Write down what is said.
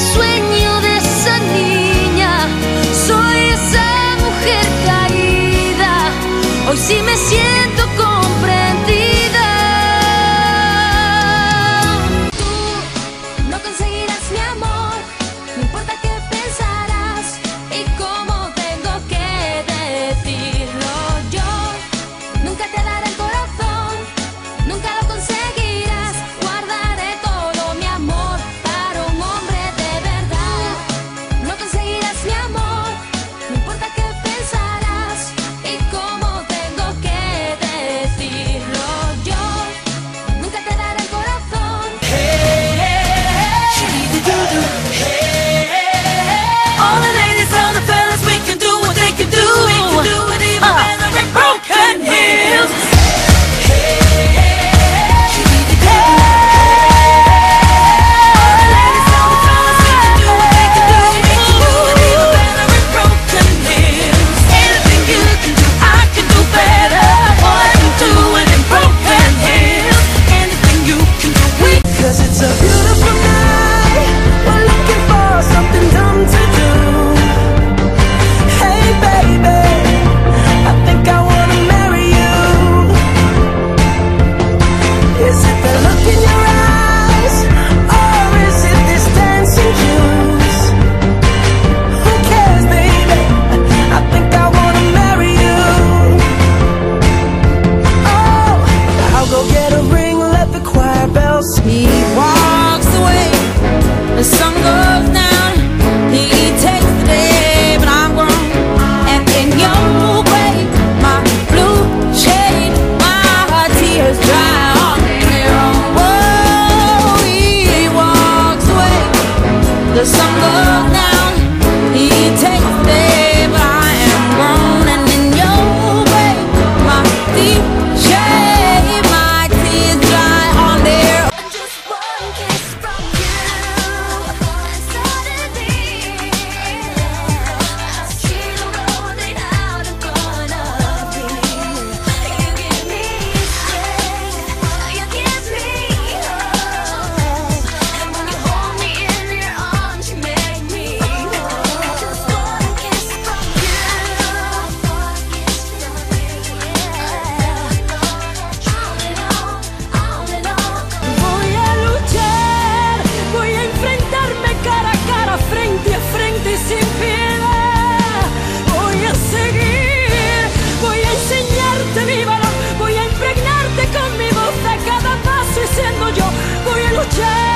sueño de esa niña, soy esa mujer caída, hoy sí me siento. some go down. try